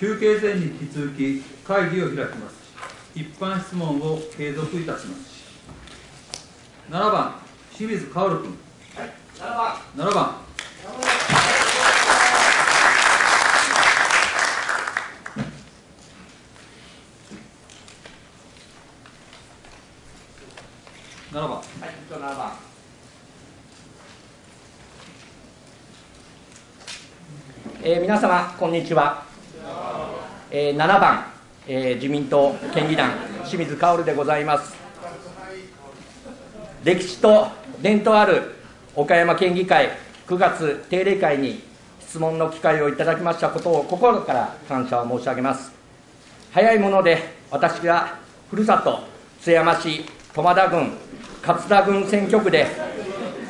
休憩前に引き続き会議を開きます。一般質問を継続いたします。7番清水薫君、はい、7番 ,7 番7番はい7番。えー、皆様こんにちは、えー、7番、えー、自民党県議団清水薫でございます。歴史と伝統ある岡山県議会9月定例会に質問の機会をいただきましたことを心から感謝を申し上げます。早いもので私がふるさと津山市駒田郡勝田郡選挙区で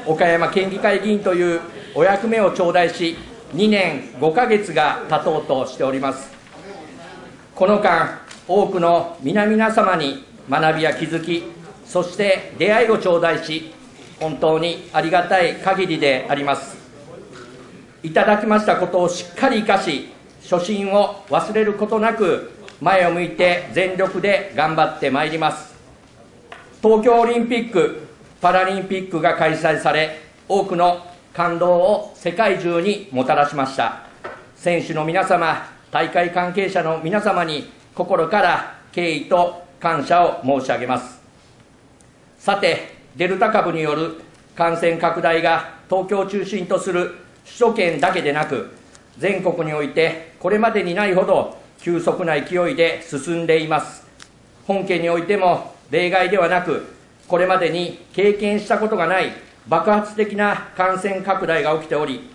岡山県議会議員というお役目を頂戴し2年5か月が経とうとしております。この間多くの皆々様に学びや気づきそして出会いを頂戴し本当にありがたい限りでありますいただきましたことをしっかり生かし初心を忘れることなく前を向いて全力で頑張ってまいります東京オリンピック・パラリンピックが開催され、多くの感動を世界中にもたらしました。選手の皆様、大会関係者の皆様に心から敬意と感謝を申し上げます。さて、デルタ株による感染拡大が東京を中心とする首都圏だけでなく、全国においてこれまでにないほど急速な勢いで進んでいます。本県においても例外ではなく、これまでに経験したことがない爆発的な感染拡大が起きており、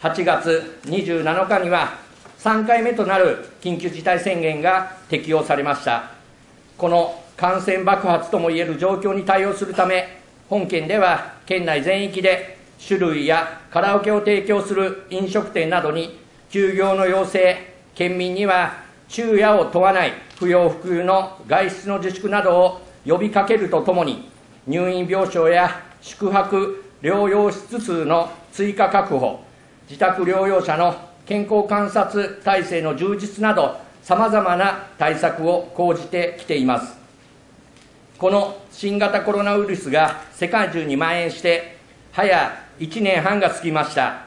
8月27日には3回目となる緊急事態宣言が適用されました。この感染爆発ともいえる状況に対応するため、本県では県内全域で酒類やカラオケを提供する飲食店などに休業の要請、県民には昼夜を問わない不要不急の外出の自粛などを呼びかけるとともに、入院病床や宿泊療養室数の追加確保、自宅療養者の健康観察体制の充実など、さまざまな対策を講じてきています。この新型コロナウイルスが世界中に蔓延して、早1年半が過ぎました。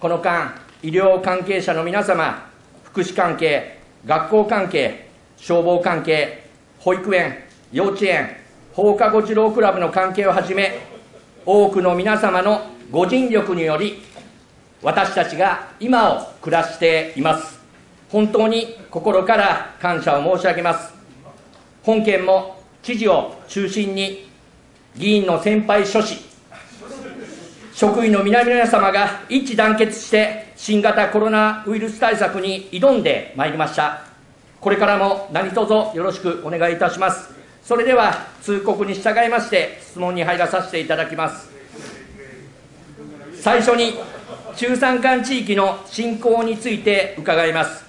この間、医療関係者の皆様、福祉関係、学校関係、消防関係、保育園、幼稚園、放課後児童クラブの関係をはじめ、多くの皆様のご尽力により、私たちが今を暮らしています。本当に心から感謝を申し上げます。本県も知事を中心に、議員の先輩諸子、職員の皆々様が一致団結して新型コロナウイルス対策に挑んでまいりました。これからも何卒よろしくお願いいたします。それでは通告に従いまして質問に入らさせていただきます。最初に中山間地域の振興について伺います。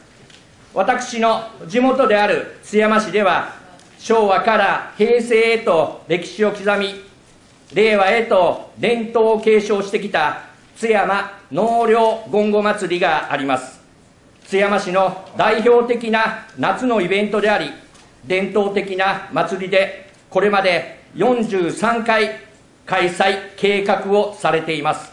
私の地元である津山市では昭和から平成へと歴史を刻み令和へと伝統を継承してきた津山納涼権後祭りがあります津山市の代表的な夏のイベントであり伝統的な祭りでこれまで43回開催計画をされています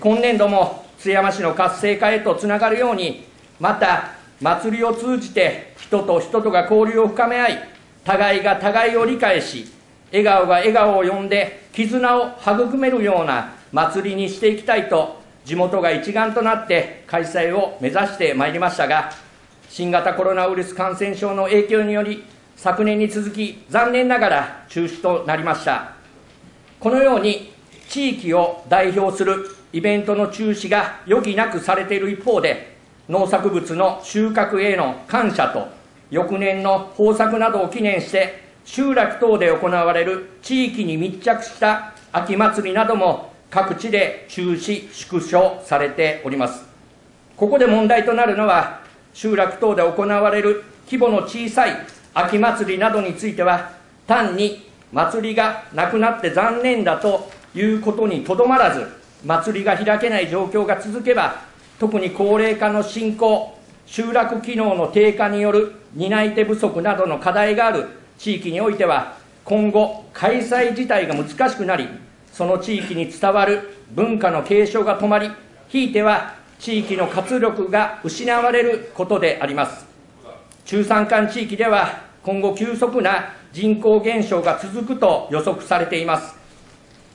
今年度も津山市の活性化へとつながるようにまた祭りを通じて人と人とが交流を深め合い互いが互いを理解し笑顔が笑顔を呼んで絆を育めるような祭りにしていきたいと地元が一丸となって開催を目指してまいりましたが新型コロナウイルス感染症の影響により昨年に続き残念ながら中止となりました。このように地域を代表するイベントの中止が余儀なくされている一方で農作物の収穫への感謝と翌年の豊作などを記念して集落等で行われる地域に密着した秋祭りなども各地で中止、縮小されております。ここで問題となるのは、集落等で行われる規模の小さい秋祭りなどについては、単に祭りがなくなって残念だということにとどまらず、祭りが開けない状況が続けば、特に高齢化の進行、集落機能の低下による担い手不足などの課題がある地域においては、今後、開催自体が難しくなり、その地域に伝わる文化の継承が止まり、ひいては地域の活力が失われることであります。中山間地域では、今後急速な人口減少が続くと予測されています。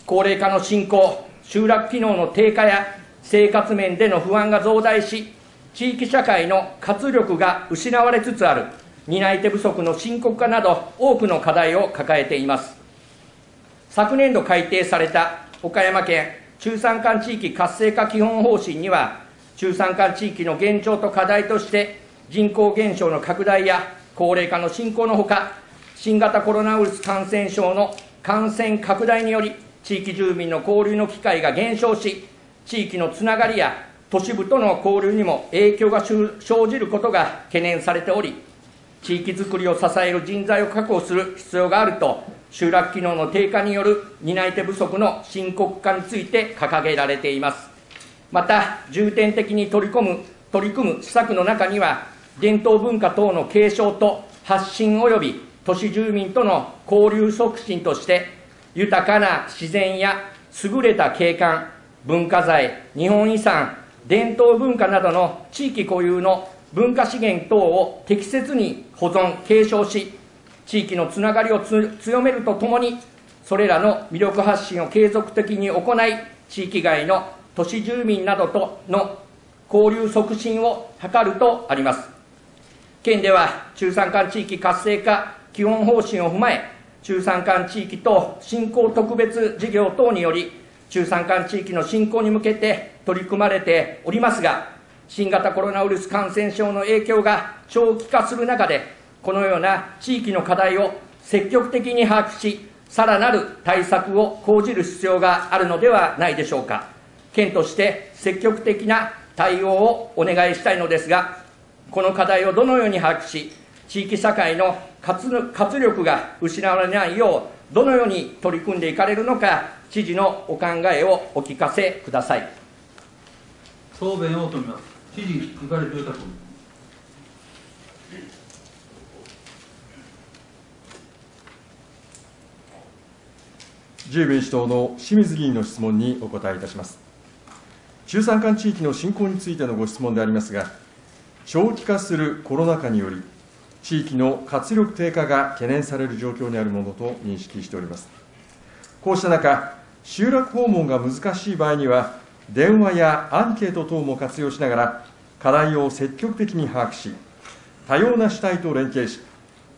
高齢化の進行、集落機能の低下や生活面での不安が増大し、地域社会の活力が失われつつある担い手不足の深刻化など多くの課題を抱えています。昨年度改定された岡山県中山間地域活性化基本方針には中山間地域の現状と課題として人口減少の拡大や高齢化の進行のほか新型コロナウイルス感染症の感染拡大により地域住民の交流の機会が減少し地域のつながりや都市部との交流にも影響が生じることが懸念されており、地域づくりを支える人材を確保する必要があると、集落機能の低下による担い手不足の深刻化について掲げられています。また、重点的に取り込む取り組む施策の中には、伝統文化等の継承と発信及び都市住民との交流促進として、豊かな自然や優れた景観、文化財、日本遺産、伝統文化などの地域固有の文化資源等を適切に保存、継承し、地域のつながりを強めるとともに、それらの魅力発信を継続的に行い、地域外の都市住民などとの交流促進を図るとあります。県では中山間地域活性化基本方針を踏まえ、中山間地域と振興特別事業等により、中山間地域の振興に向けて取り組まれておりますが、新型コロナウイルス感染症の影響が長期化する中で、このような地域の課題を積極的に把握し、さらなる対策を講じる必要があるのではないでしょうか。県として積極的な対応をお願いしたいのですが、この課題をどのように把握し、地域社会の活力が失われないよう、どのように取り組んでいかれるのか、知事のお考えをお聞かせください。答弁を求めます。知事、ゆかり住宅。自由民主党の清水議員の質問にお答えいたします。中山間地域の振興についてのご質問でありますが、長期化するコロナ禍により、地域の活力低下が懸念される状況にあるものと認識しております。こうした中、集落訪問が難しい場合には、電話やアンケート等も活用しながら、課題を積極的に把握し、多様な主体と連携し、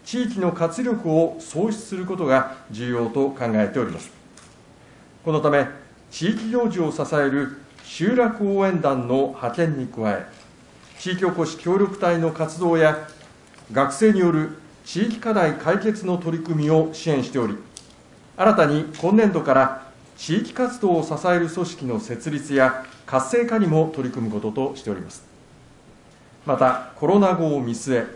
地域の活力を創出することが重要と考えております。このため、地域行事を支える集落応援団の派遣に加え、地域おこし協力隊の活動や、学生による地域課題解決の取り組みを支援しており、新たに今年度から地域活動を支える組織の設立や活性化にも取り組むこととしております。また、コロナ後を見据え、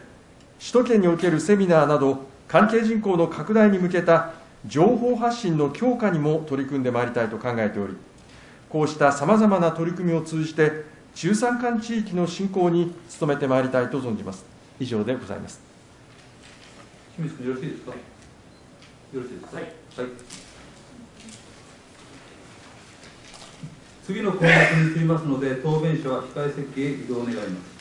首都圏におけるセミナーなど、関係人口の拡大に向けた情報発信の強化にも取り組んでまいりたいと考えており、こうしたさまざまな取り組みを通じて、中山間地域の振興に努めてまいりたいと存じます。以上でございます。清水君、よろしいですか？よろしいですか？はい。はい次の項目に移りますので、答弁者は控え席へ移動願います。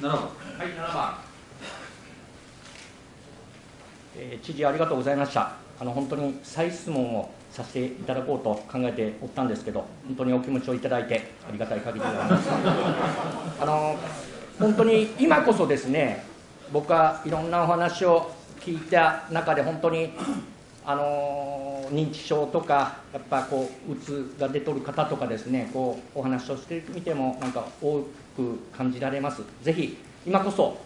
7番。はい、7番。えー、知事、ありがとうございました。あの本当に再質問をさせていただこうと考えておったんですけど、本当にお気持ちをいただいてありがたい限りでございます。あの本当に今こそですね、僕はいろんなお話を聞いた中で、本当にあの認知症とか、やっぱこう、うつが出とる方とかですね、こうお話をしてみても、なんか多く感じられます。ぜひ今こそ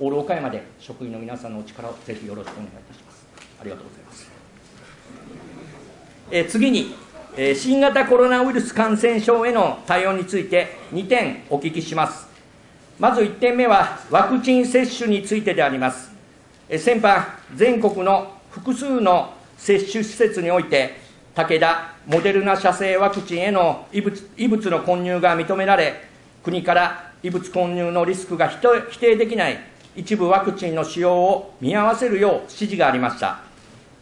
オール岡山で職員の皆さんのお力をぜひよろしくお願いいたします。ありがとうございます。え次に、え新型コロナウイルス感染症への対応について2点お聞きします。まず1点目は、ワクチン接種についてであります。え先般、全国の複数の接種施設において、武田、モデルナ社製ワクチンへの異物異物の混入が認められ、国から異物混入のリスクが否定できない一部ワクチンの使用を見合わせるよう指示がありました。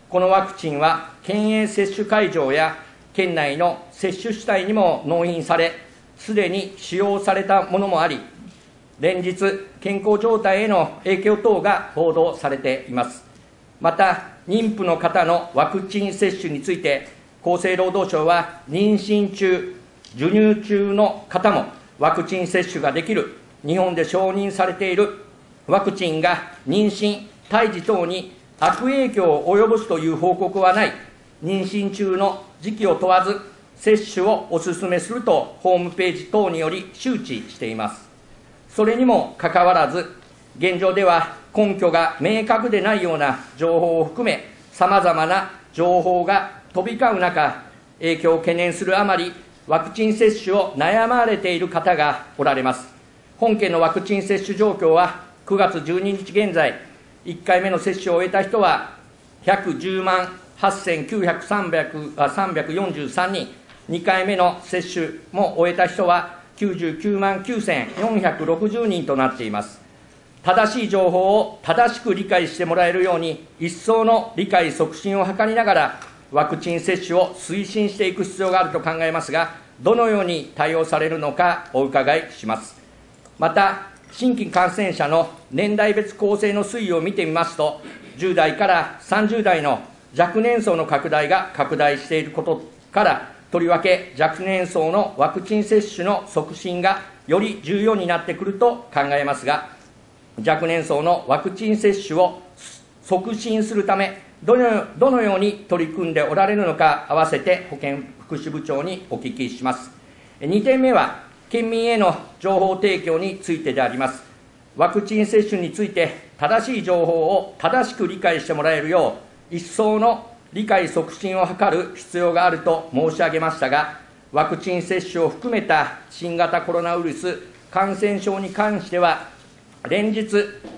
このワクチンは、県営接種会場や県内の接種主体にも納品され、すでに使用されたものもあり、連日、健康状態への影響等が報道されています。また、妊婦の方のワクチン接種について、厚生労働省は妊娠中、授乳中の方もワクチン接種ができる、日本で承認されているワクチンが妊娠、胎児等に悪影響を及ぼすという報告はない、妊娠中の時期を問わず、接種をお勧めすると、ホームページ等により周知しています。それにもかかわらず、現状では根拠が明確でないような情報を含め、さまざまな情報が飛び交う中、影響を懸念するあまり、ワクチン接種を悩まれている方がおられます。本件のワクチン接種状況は、9月12日現在、1回目の接種を終えた人は110万8343人、2回目の接種も終えた人は99万9460人となっています。正しい情報を正しく理解してもらえるように、一層の理解促進を図りながら、ワクチン接種を推進していく必要があると考えますが、どのように対応されるのかお伺いします。また、新規感染者の年代別構成の推移を見てみますと、10代から30代の若年層の拡大が拡大していることから、とりわけ若年層のワクチン接種の促進がより重要になってくると考えますが、若年層のワクチン接種を促進するため、どのどのように取り組んでおられるのか、合わせて保健福祉部長にお聞きします。2点目は、県民への情報提供についてであります。ワクチン接種について正しい情報を正しく理解してもらえるよう、一層の理解促進を図る必要があると申し上げましたが、ワクチン接種を含めた新型コロナウイルス感染症に関しては、連日、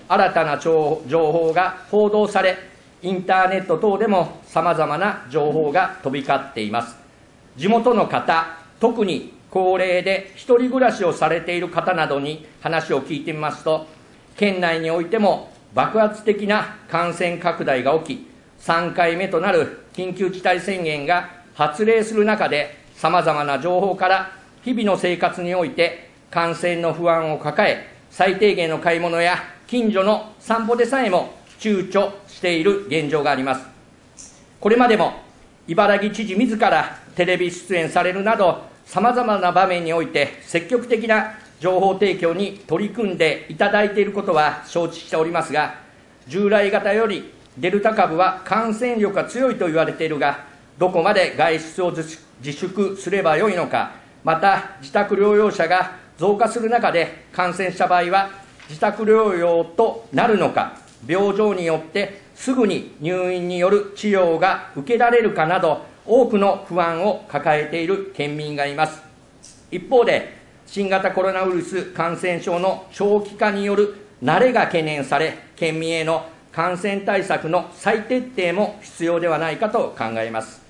新たな情報が報道され、インターネット等でもさまざまな情報が飛び交っています。地元の方、特に高齢で一人暮らしをされている方などに話を聞いてみますと、県内においても爆発的な感染拡大が起き、3回目となる緊急事態宣言が発令する中で、さまざまな情報から日々の生活において感染の不安を抱え、最低限の買い物や近所の散歩でさえも躊躇している現状があります。これまでも茨城知事自らテレビ出演されるなど、さまざまな場面において積極的な情報提供に取り組んでいただいていることは承知しておりますが、従来型よりデルタ株は感染力が強いと言われているが、どこまで外出を自粛すればよいのか、また自宅療養者が増加する中で感染した場合は、自宅療養となるのか、病状によってすぐに入院による治療が受けられるかなど、多くの不安を抱えている県民がいます。一方で、新型コロナウイルス感染症の長期化による慣れが懸念され、県民への感染対策の再徹底も必要ではないかと考えます。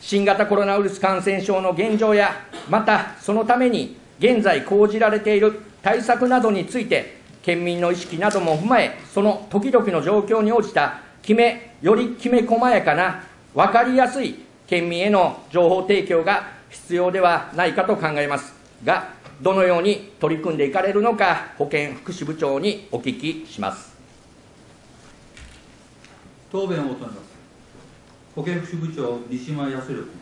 新型コロナウイルス感染症の現状や、またそのために現在講じられている対策などについて、県民の意識なども踏まえ、その時々の状況に応じた、きめ、よりきめ細やかな、分かりやすい県民への情報提供が必要ではないかと考えますが、どのように取り組んでいかれるのか、保健福祉部長にお聞きします。答弁を求めます。保健福祉部長、西村康弘君。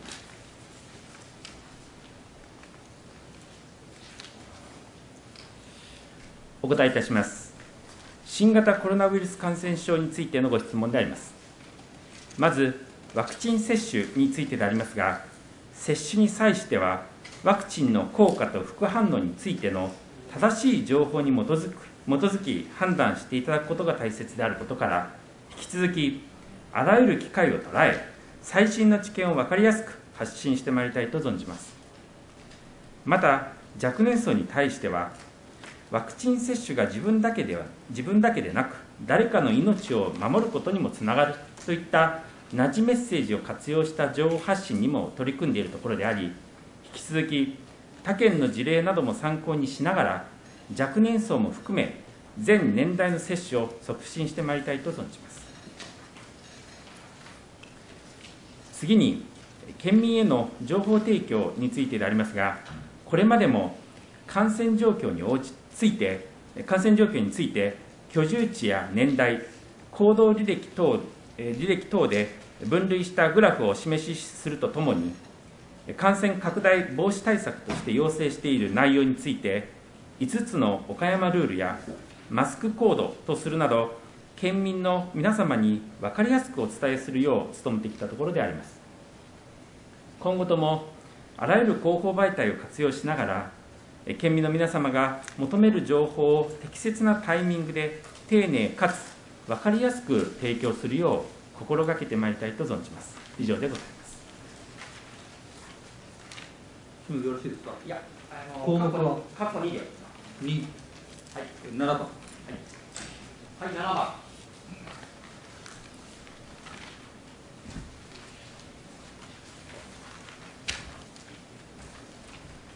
お答えいたします。新型コロナウイルス感染症についてのご質問であります。まず、ワクチン接種についてでありますが、接種に際しては、ワクチンの効果と副反応についての正しい情報に基づく基づき判断していただくことが大切であることから、引き続き、あらゆる機会を捉え、最新の知見を分かりやすく発信してまいりたいと存じます。また、若年層に対しては、ワクチン接種が自分だけでは自分だけでなく、誰かの命を守ることにもつながるといったナジメッセージを活用した情報発信にも取り組んでいるところであり、引き続き他県の事例なども参考にしながら、若年層も含め、全年代の接種を促進してまいりたいと存じます。次に、県民への情報提供についてでありますが、これまでも感染状況に応じついて、感染状況について、居住地や年代、行動履歴等履歴等で分類したグラフを示しするとともに、感染拡大防止対策として要請している内容について、5つの岡山ルールやマスクコードとするなど、県民の皆様に分かりやすくお伝えするよう努めてきたところであります。今後ともあらゆる広報媒体を活用しながら、県民の皆様が求める情報を適切なタイミングで丁寧かつ分かりやすく提供するよう心がけてまいりたいと存じます。以上でございます。よろしいですか？いや、あの項目は？過去2で。2、はい、7番。はい、はい、7番。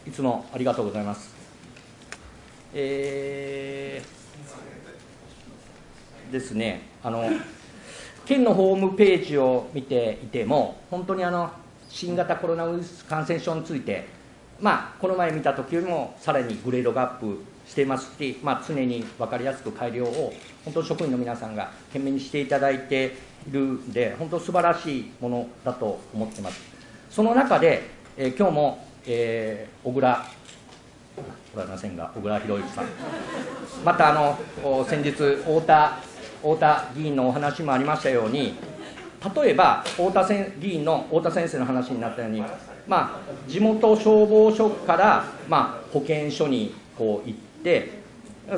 いつもありがとうございます。えー、ですね、あの県のホームページを見ていても、本当にあの新型コロナウイルス感染症について、まあ、この前見た時よりもさらにグレードがアップしていますし、まあ、常に分かりやすく改良を、本当、職員の皆さんが懸命にしていただいているんで、本当、素晴らしいものだと思ってます。その中で、えー、今日もえー、小倉おられませんが小倉博之さんまたあの先日太田太田議員のお話もありましたように例えば太田議員の太田先生の話になったように、まあ、地元消防署から、まあ、保健所にこう行って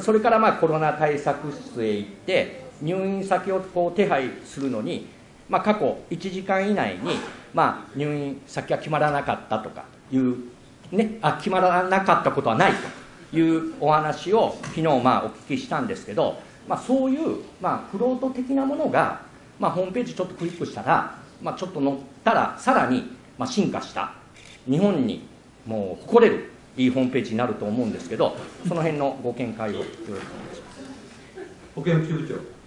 それからまあコロナ対策室へ行って入院先をこう手配するのに、まあ、過去1時間以内に、まあ、入院先が決まらなかったとかいう、ね、あ決まらなかったことはないというお話を昨日まあお聞きしたんですけど、まあ、そういうまあフロート的なものが、まあ、ホームページちょっとクリックしたら、まあ、ちょっと載ったらさらにまあ進化した日本にもう誇れるいいホームページになると思うんですけどその辺のご見解をよろしくお願いします保健部長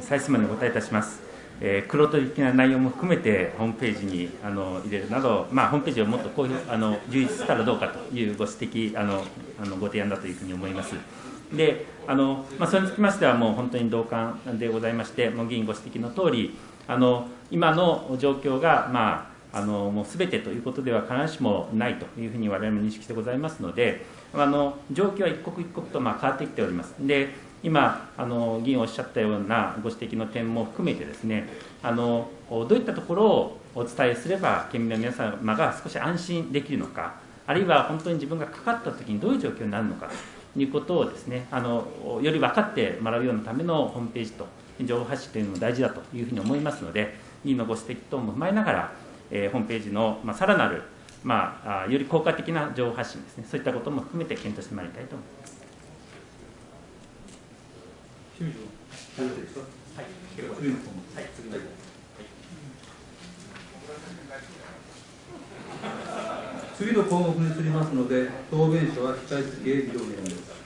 再質問にお答えいたします。えー、黒取的な内容も含めてホームページにあの入れるなど、まあ、ホームページをもっとこういうあの充実したらどうかというご指摘あのあのご提案だというふうに思います。であのまあ、それにつきましては、もう本当に同感でございまして、もう議員ご指摘のとおり、あの今の状況が、まあ、あのもうすべてということでは必ずしもないというふうに我々も認識してございますので、あの状況は一刻一刻とまあ変わってきております。で今あの議員おっしゃったようなご指摘の点も含めてですねあのどういったところをお伝えすれば県民の皆様が少し安心できるのかあるいは本当に自分がかかった時にどういう状況になるのかということをですねあのより分かってもらうようなためのホームページと情報発信というのも大事だというふうに思いますので議員のご指摘等も踏まえながら、えー、ホームページの、まあ、さらなる、まあ、より効果的な情報発信ですねそういったことも含めて検討してまいりたいと思います。清水君、よろしいですか。はい、次の項目。はい、次の項目。次の項目に移りますので、答弁書は控え付け議論になります。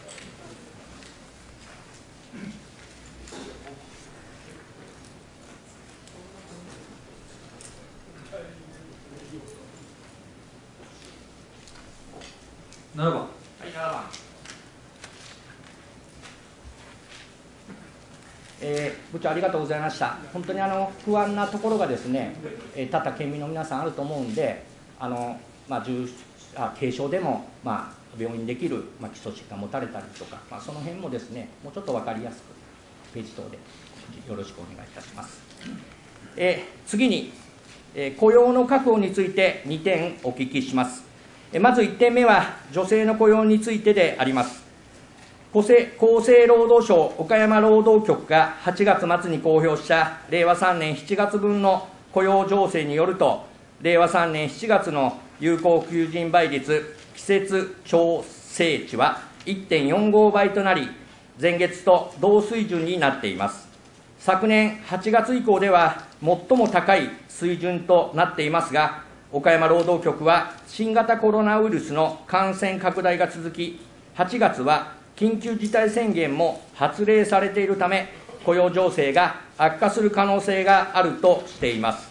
7番。はい、7番。えー、部長ありがとうございました。本当にあの不安なところがですね、えー、多々県民の皆さんあると思うんで、あのまあ重あ軽症でもまあ病院できるまあ基礎疾患持たれたりとか、まあその辺もですね、もうちょっと分かりやすくページ等でよろしくお願いいたします。えー、次に、えー、雇用の確保について2点お聞きします。えー、まず1点目は女性の雇用についてであります。厚生労働省岡山労働局が8月末に公表した令和3年7月分の雇用情勢によると、令和3年7月の有効求人倍率、季節調整値は1.45倍となり、前月と同水準になっています。昨年8月以降では最も高い水準となっていますが、岡山労働局は新型コロナウイルスの感染拡大が続き、8月は緊急事態宣言も発令されているため、雇用情勢が悪化する可能性があるとしています。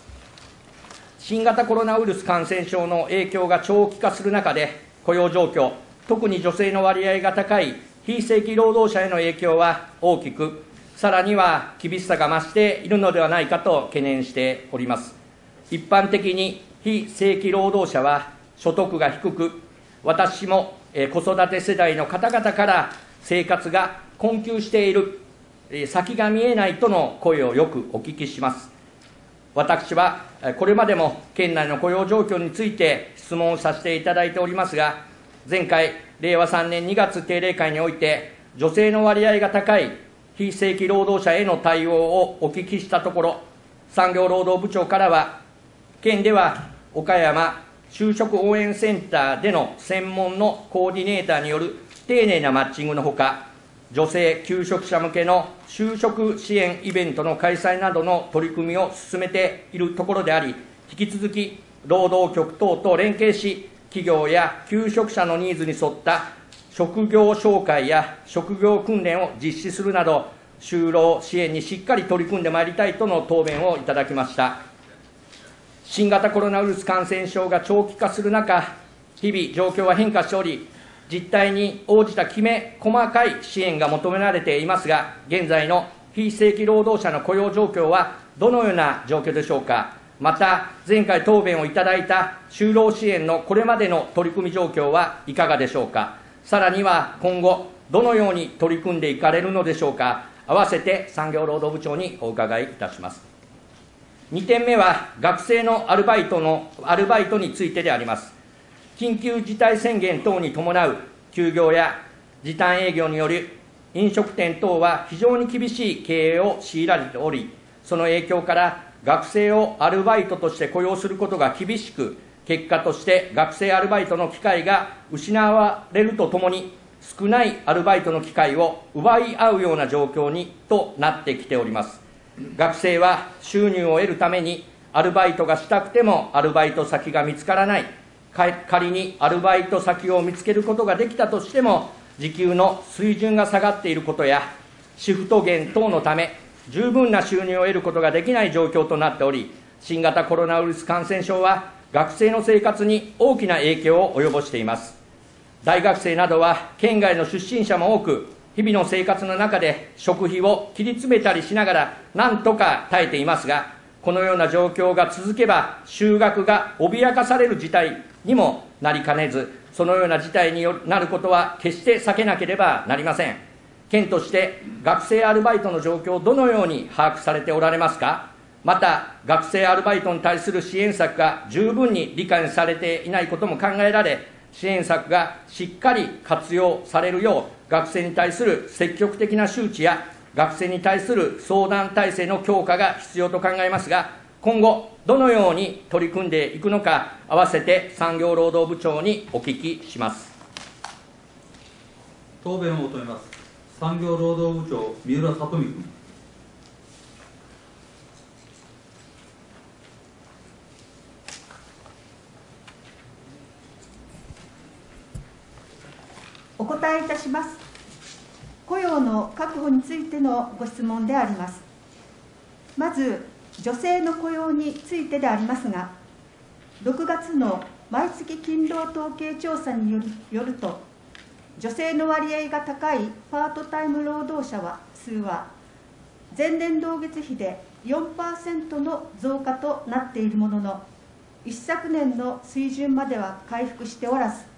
新型コロナウイルス感染症の影響が長期化する中で、雇用状況、特に女性の割合が高い非正規労働者への影響は大きく、さらには厳しさが増しているのではないかと懸念しております。一般的に非正規労働者は所得が低く、私も子育て世代の方々から生活が困窮している、先が見えないとの声をよくお聞きします。私はこれまでも県内の雇用状況について質問をさせていただいておりますが、前回、令和3年2月定例会において、女性の割合が高い非正規労働者への対応をお聞きしたところ、産業労働部長からは、県では岡山就職応援センターでの専門のコーディネーターによる丁寧なマッチングのほか、女性求職者向けの就職支援イベントの開催などの取り組みを進めているところであり、引き続き労働局等と連携し、企業や求職者のニーズに沿った職業紹介や職業訓練を実施するなど、就労支援にしっかり取り組んでまいりたいとの答弁をいただきました。新型コロナウイルス感染症が長期化する中、日々状況は変化しており、実態に応じたきめ細かい支援が求められていますが、現在の非正規労働者の雇用状況はどのような状況でしょうか。また、前回答弁をいただいた就労支援のこれまでの取り組み状況はいかがでしょうか。さらには今後、どのように取り組んでいかれるのでしょうか。合わせて産業労働部長にお伺いいたします。2点目は学生のアルバイトのアルバイトについてであります。緊急事態宣言等に伴う休業や時短営業による飲食店等は非常に厳しい経営を強いられており、その影響から学生をアルバイトとして雇用することが厳しく、結果として学生アルバイトの機会が失われるとともに、少ないアルバイトの機会を奪い合うような状況にとなってきております。学生は収入を得るためにアルバイトがしたくてもアルバイト先が見つからない。仮にアルバイト先を見つけることができたとしても時給の水準が下がっていることやシフト減等のため十分な収入を得ることができない状況となっており新型コロナウイルス感染症は学生の生活に大きな影響を及ぼしています。大学生などは県外の出身者も多く日々の生活の中で食費を切り詰めたりしながらなんとか耐えていますが、このような状況が続けば、就学が脅かされる事態にもなりかねず、そのような事態になることは決して避けなければなりません。県として学生アルバイトの状況をどのように把握されておられますか？また、学生アルバイトに対する支援策が十分に理解されていないことも考えられ、支援策がしっかり活用されるよう、学生に対する積極的な周知や、学生に対する相談体制の強化が必要と考えますが、今後、どのように取り組んでいくのか、合わせて産業労働部長にお聞きします。答弁を求めます。産業労働部長、三浦聡美君。お答えいたします。雇用の確保についてのご質問であります。まず女性の雇用についてでありますが6月の毎月勤労統計調査によるよると女性の割合が高いパートタイム労働者は数は前年同月比で4%の増加となっているものの一昨年の水準までは回復しておらず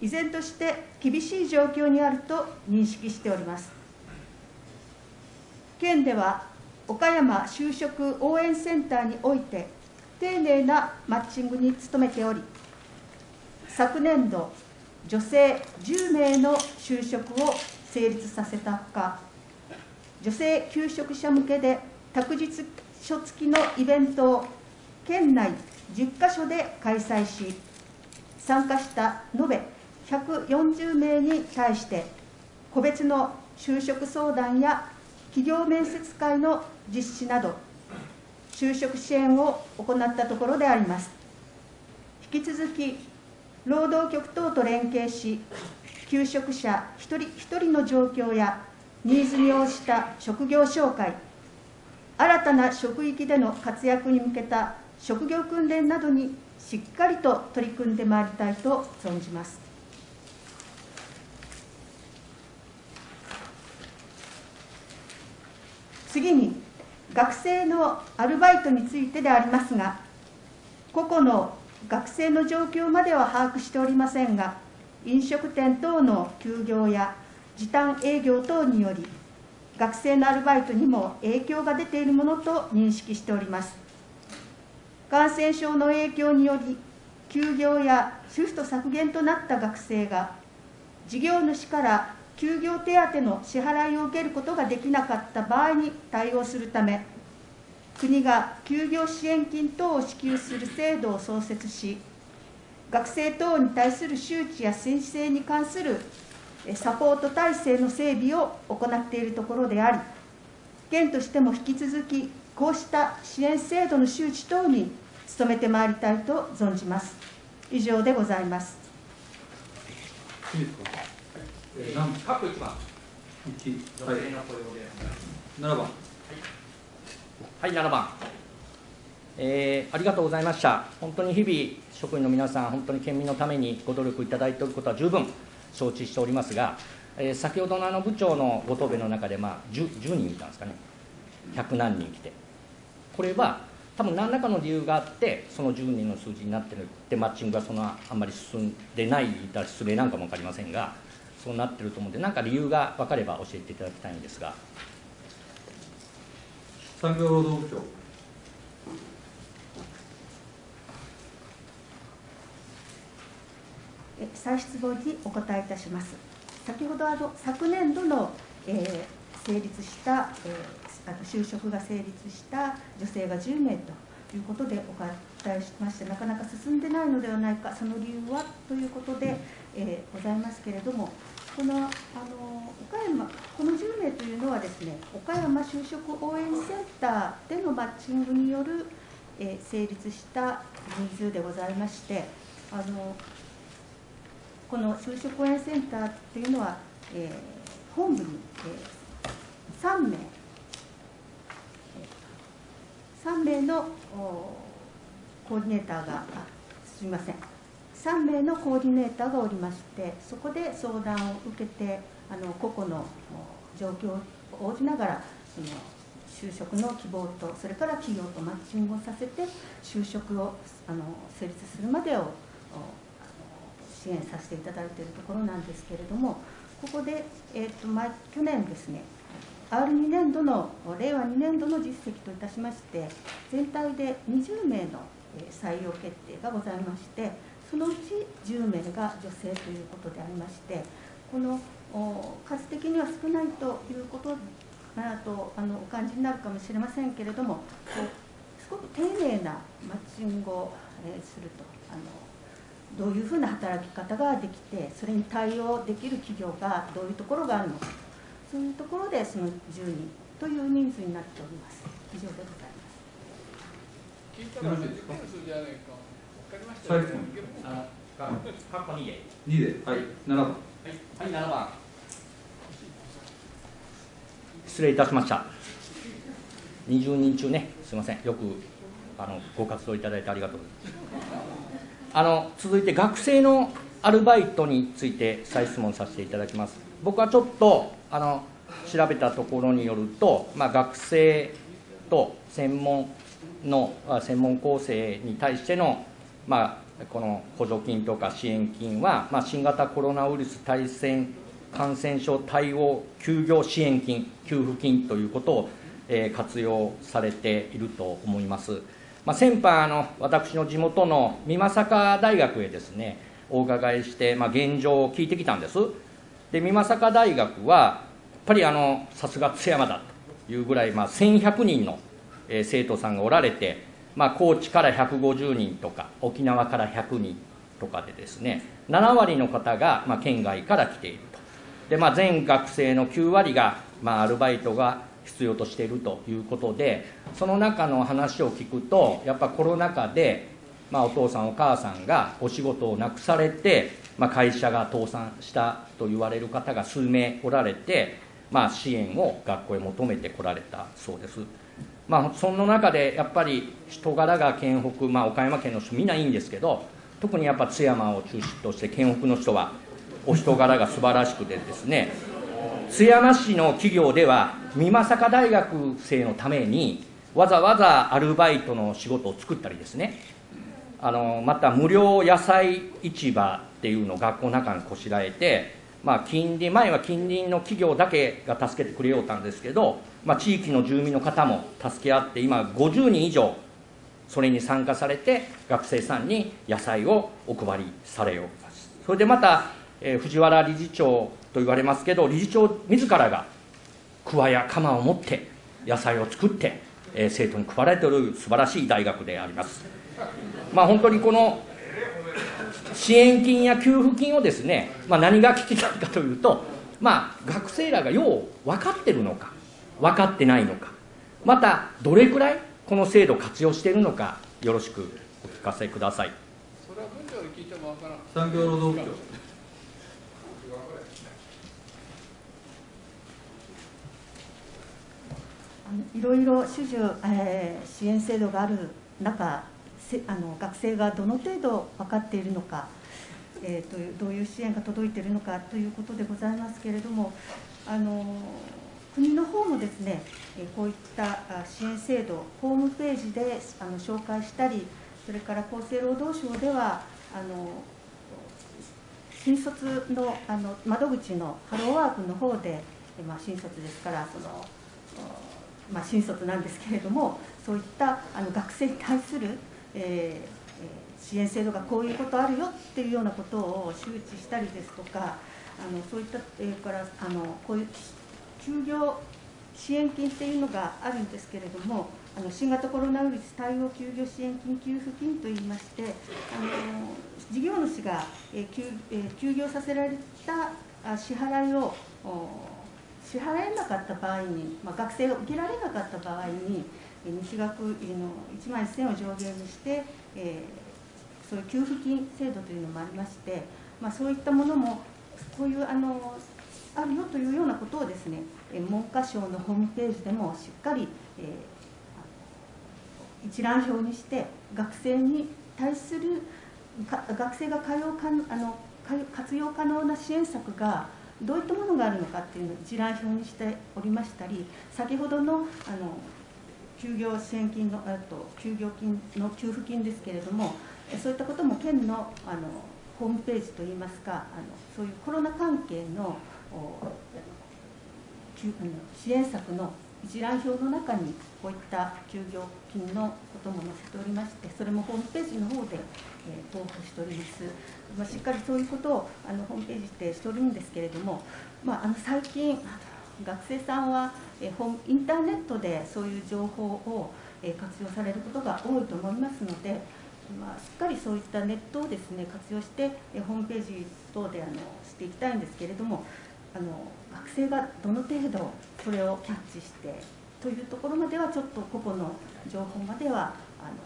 依然として厳しい状況にあると認識しております。県では岡山就職応援センターにおいて丁寧なマッチングに努めており昨年度女性10名の就職を成立させたほか女性求職者向けで託児書付きのイベントを県内10カ所で開催し参加した延べ140名に対して個別の就職相談や企業面接会の実施など、就職支援を行ったところであります。引き続き、労働局等と連携し、求職者一人一人の状況やニーズに応じた職業紹介、新たな職域での活躍に向けた職業訓練などにしっかりと取り組んでまいりたいと存じます。次に、学生のアルバイトについてでありますが、個々の学生の状況までは把握しておりませんが、飲食店等の休業や時短営業等により、学生のアルバイトにも影響が出ているものと認識しております。感染症の影響により、休業やシフト削減となった学生が、事業主から休業手当の支払いを受けることができなかった場合に対応するため、国が休業支援金等を支給する制度を創設し、学生等に対する周知や申請に関するサポート体制の整備を行っているところであり、県としても引き続き、こうした支援制度の周知等に努めてまいりたいと存じます。以上でございます。いいえー、何各一番。一。はい。七番。はい、七番。えー、ありがとうございました。本当に日々職員の皆さん、本当に県民のためにご努力いただいていることは十分承知しておりますが、えー、先ほどのあの部長のご答弁の中で、まあ10、10, 人いたんですかね、100何人来て、これは多分何らかの理由があって、その10人の数字になってるって、マッチングがそのあんまり進んでないだ失礼なんかも分かりませんが、そうなってると思うんで、何か理由が分かれば教えていただきたいんですが。産業労働部長再出馬にお答えいたします。先ほどあの昨年度の、えー、成立した、えー、あの就職が成立した女性が10名ということでお答えしまして、なかなか進んでないのではないか、その理由はということで、えー、ございますけれども、このあの岡山、この10名というのはですね、岡山就職応援センターでのマッチングによる、えー、成立した人数でございまして、あのこの就職応援センターっていうのは、えー、本部に、えー、3名、3名のコーディネーターが、すみません、3名のコーディネーターがおりまして、そこで相談を受けて、あの個々の状況を応じながら、その就職の希望と、それから企業とマッチングをさせて、就職をあの成立するまでを支援させていただいているところなんですけれども、ここで、えーとま去年ですね、R2 年度の、令和2年度の実績といたしまして、全体で20名の採用決定がございまして、そのうち10名が女性ということでありまして、この数的には少ないということだとあのお感じになるかもしれませんけれども、すごく丁寧なマッチングをすると。あのどういうふうな働き方ができてそれに対応できる企業がどういうところがあるのかそういうところでその10人という人数になっております以上でございます最後過去2で。2ではい7番はい、はい、7番。失礼いたしました。20人中ね。すみません。よくあのご活動いただいてありがとう。ございますあの続いて学生のアルバイトについて再質問させていただきます。僕はちょっとあの調べたところによると、まあ、学生と専門の専門構成に対しての、まあ、この補助金とか支援金は、まあ、新型コロナウイルス対戦感染症対応休業支援金給付金ということを、えー、活用されていると思います。まあ、先般あの私の地元の美作大学へですねお伺いして、まあ、現状を聞いてきたんですで美作大学はやっぱりあのさすが津山だというぐらい、まあ、1100人の、えー、生徒さんがおられて、まあ、高知から150人とか沖縄から100人とかでですね7割の方が、まあ、県外から来ているとで、まあ、全学生の9割が、まあ、アルバイトが必要としているということでその中の話を聞くとやっぱコロナ禍で、まあ、お父さんお母さんがお仕事をなくされて、まあ、会社が倒産したと言われる方が数名おられて、まあ、支援を学校へ求めてこられたそうです。まあ、その中でやっぱり人柄が県北、まあ、岡山県の人みんないいんですけど特にやっぱ津山を中心として県北の人はお人柄が素晴らしくてですね津山市の企業では美作大学生のためにわざわざアルバイトの仕事を作ったりですねあのまた無料野菜市場っていうのを学校の中にこしらえて、まあ、近隣前は近隣の企業だけが助けてくれようたんですけど、まあ、地域の住民の方も助け合って今50人以上それに参加されて学生さんに野菜をお配りされよう。それでまた、えー、藤原理事長と言われますけど理事長自らが桑や鎌を持って野菜を作って、えー、生徒に配られている素晴らしい大学であります。まあ本当にこの支援金や給付金をですね、まあ、何が聞きたいかというと、まあ、学生らがよう分かってるのか。分かってないのか。またどれくらいこの制度を活用しているのかよろしくお聞かせください。それは文章で聞いても分からん産業労働局いろいろ主従、えー、支援制度がある中あの学生がどの程度分かっているのか、えー、というどういう支援が届いているのかということでございますけれどもあの国の方もですねこういった支援制度ホームページであの紹介したりそれから厚生労働省ではあの新卒のあの窓口のハローワークの方で、まあ、新卒ですからそのまあ、新卒なんですけれどもそういったあの学生に対する、えー、支援制度がこういうことあるよっていうようなことを周知したりですとかあのそういった、えー、からあのこういう休業支援金っていうのがあるんですけれどもあの新型コロナウイルス対応休業支援金給付金といいましてあの事業主が、え休え、休業させられた支払いを支払えなかった場合に、まあ、学生を受けられなかった場合に日額の1万1000円を上限にして、えー、そういう給付金制度というのもありまして、まあ、そういったものもこういうあのあるよというようなことをですね文科省のホームページでもしっかり、えー、一覧表にして学生に対する学生が通うかあの活用可能な支援策がどういったものがあるのかっていうのを一覧表にしておりましたり先ほどのあの休業支援金のあと休業金の給付金ですけれどもそういったことも県のあのホームページといいますかあのそういうコロナ関係の支援策の一覧表の中にこういった休業金のことも載せておりましてそれもホームページの方で、えー、投付しております、しっかりそういうことをあのホームページでしておるんですけれども、まあ、あの最近学生さんは、インターネットでそういう情報を、活用されることが多いと思いますので、まあ、しっかりそういったネットをですね活用して、ホームページ等であのしていきたいんですけれどもあの学生がどの程度それをキャッチしてというところまではちょっと個々の情報まではあの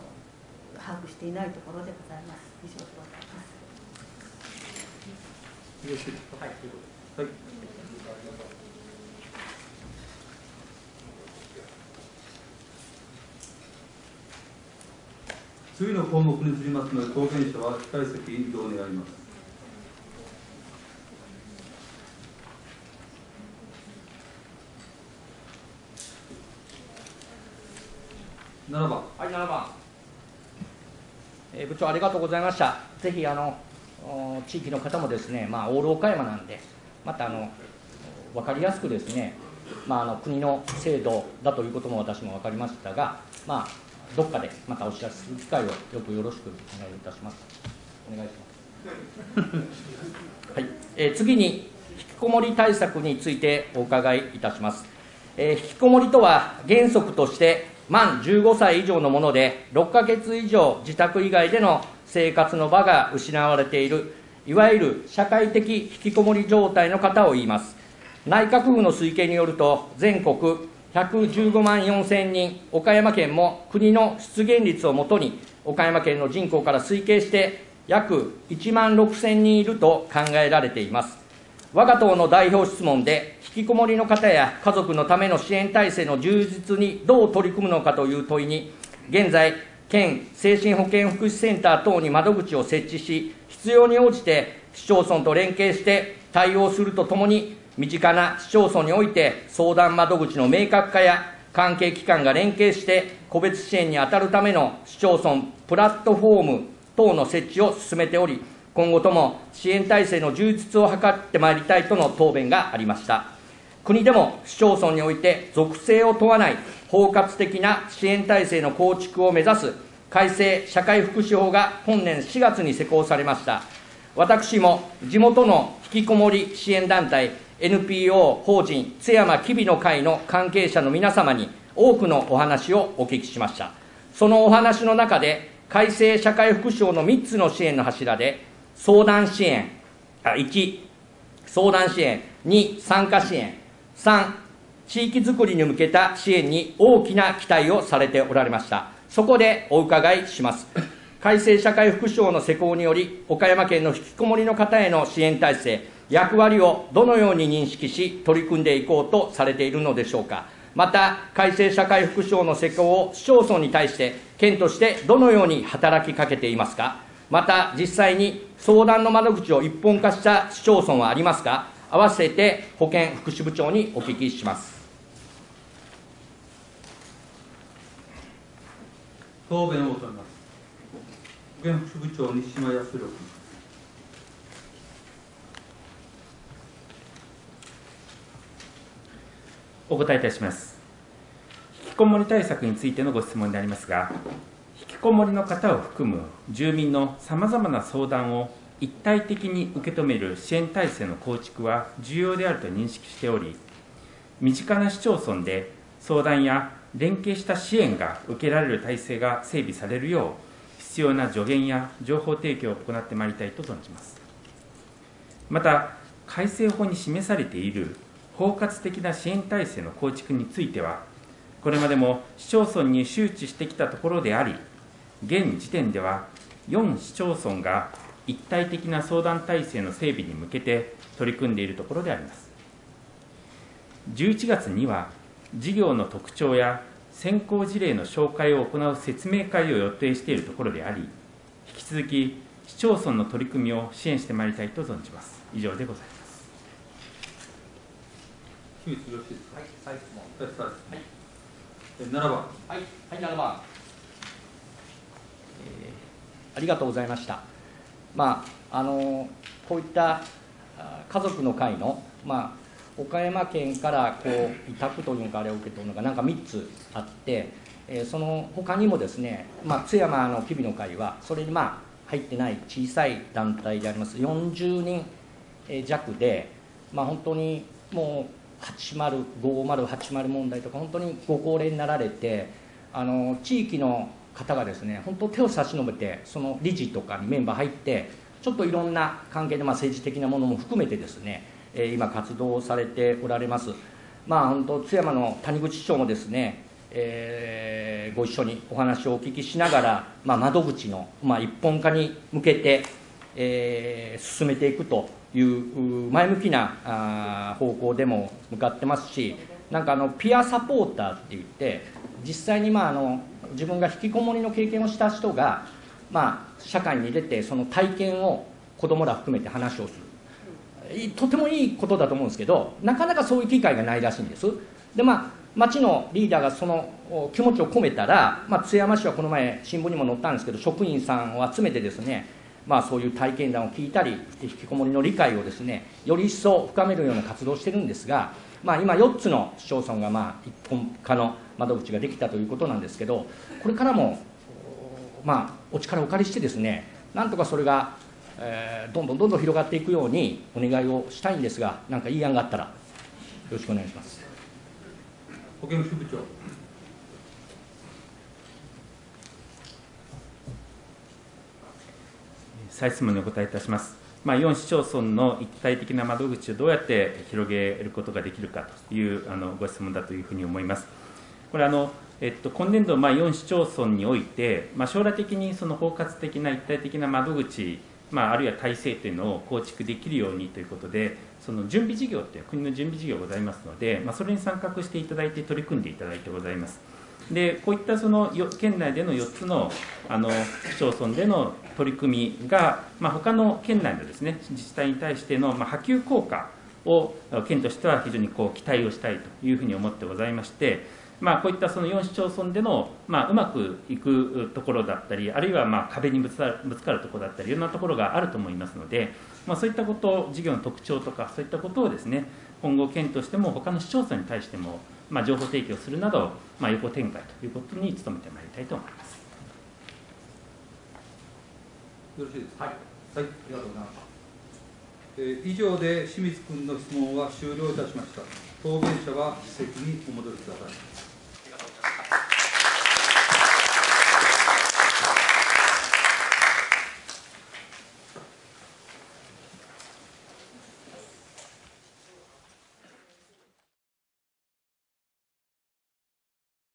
把握していないところでございます。以上でございます。よろしいですか。はい。はい次の項目に移りますので、当選者は控え席に移動願います。7番はい7番、えー、部長ありがとうございましたぜひあの地域の方もですねまあオール岡山なんでまたあの分かりやすくですねまあ、あの国の制度だということも私も分かりましたが、まあ、どっかでまたお知らせする機会をよくよろしくお願いいたします。お願いします。はい、えー、次に引きこもり対策についてお伺いいたします。えー、引きこもりとは原則として満15歳以上のもので6ヶ月以上自宅以外での生活の場が失われているいわゆる社会的引きこもり状態の方を言います。内閣府の推計によると、全国115万4000人、岡山県も国の出現率をもとに、岡山県の人口から推計して約1万6000人いると考えられています。我が党の代表質問で、引きこもりの方や家族のための支援体制の充実にどう取り組むのかという問いに、現在、県精神保健福祉センター等に窓口を設置し、必要に応じて市町村と連携して対応するとともに、身近な市町村において相談窓口の明確化や関係機関が連携して個別支援に当たるための市町村プラットフォーム等の設置を進めており、今後とも支援体制の充実を図ってまいりたいとの答弁がありました。国でも市町村において属性を問わない包括的な支援体制の構築を目指す改正社会福祉法が本年4月に施行されました。私も地元の引きこもり支援団体 NPO 法人津山きびの会の関係者の皆様に多くのお話をお聞きしました。そのお話の中で改正社会福祉法の3つの支援の柱で相談支援、あ1、相談支援、2、参加支援、3、地域づくりに向けた支援に大きな期待をされておられました。そこでお伺いします。改正社会福祉法の施行により、岡山県の引きこもりの方への支援体制、役割をどのように認識し、取り組んでいこうとされているのでしょうか。また、改正社会福祉法の施行を市町村に対して、県としてどのように働きかけていますか。また、実際に相談の窓口を一本化した市町村はありますか、合わせて保健福祉部長にお聞きします。答弁を求めます。保健福祉部長、西島康弘君。お答えいたします。引きこもり対策についてのご質問でありますが、引きこもりの方を含む住民のさまざまな相談を一体的に受け止める支援体制の構築は重要であると認識しており、身近な市町村で相談や連携した支援が受けられる体制が整備されるよう、必要な助言や情報提供を行ってまいりたいと存じます。また、改正法に示されている包括的な支援体制の構築については、これまでも市町村に周知してきたところであり、現時点では4市町村が一体的な相談体制の整備に向けて取り組んでいるところであります。11月には事業の特徴や先行事例の紹介を行う説明会を予定しているところであり引き続き市町村の取り組みを支援してまいりたいと存じます。以上でございます。清水よろしいです。かはい、はい、7番はい、はい、7番ありがとうございました。まあ、あのこういった家族の会の、まあ、岡山県からこう委託というかあれを受け取るのがなんか3つあって、えー、その他にもですね、まあ、津山の吉備の会はそれにまあ入ってない小さい団体であります40人弱で、まあ、本当にもう805080問題とか本当にご高齢になられてあの地域の方がですね本当手を差し伸べてその理事とかにメンバー入ってちょっといろんな関係で、まあ、政治的なものも含めてですね、えー、今活動されておられます。まあ本当津山の谷口市長もですね、えー、ご一緒にお話をお聞きしながら、まあ、窓口の、まあ、一本化に向けて、えー、進めていくという前向きなあ方向でも向かってますしなんかあのピアサポーターって言って実際にまああの自分が引きこもりの経験をした人が、まあ、社会に出てその体験を子供ら含めて話をする。とてもいいことだと思うんですけどなかなかそういう機会がないらしいんです。でまあ町のリーダーがその気持ちを込めたら、まあ、津山市はこの前新聞にも載ったんですけど職員さんを集めてですねまあ、そういう体験談を聞いたり引きこもりの理解をですねより一層深めるような活動をしてるんですが、まあ、今4つの市町村がまあ一本化の窓口ができたということなんですけどこれからも、まあ、お力をお借りしてですねなんとかそれが、えー、どんどんどんどん広がっていくようにお願いをしたいんですが何かいい案があったらよろしくお願いします。保健副部長。再質問にお答えいたしますまあ、4市町村の一体的な窓口をどうやって広げることができるかというあのご質問だというふうに思います。これあのえっと、今年度、まあ、4市町村において、まあ、将来的にその包括的な一体的な窓口、まあ、あるいは体制というのを構築できるようにということで、その準備事業という国の準備事業ございますので、まあ、それに参画していただいて、取り組んでいただいてございます。でこういったその県内での4つのあの市町村での取り組みが、まあ、他の県内のです、ね、自治体に対しての、まあ、波及効果を県としては非常にこう期待をしたいというふうに思ってございまして、まあ、こういったその4市町村での、まあ、うまくいくところだったり、あるいはまあ壁にぶつかるぶつかるところだったり、いろんなところがあると思いますので、まあ、そういったこと、事業の特徴とか、そういったことをですね、今後、県としても、他の市町村に対しても、まあ、情報提供するなど、まあ、横展開ということに努めてまいりたいと思います。よろしいですか？はい、はい、ありがとうございます。えー、以上で清水君の質問は終了いたしました。答弁者は自席にお戻りください。